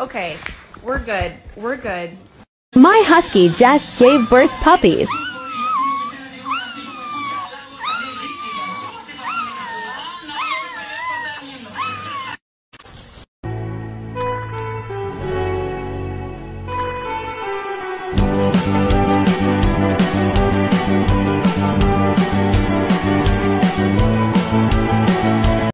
Okay, we're good. We're good. My husky just gave birth puppies.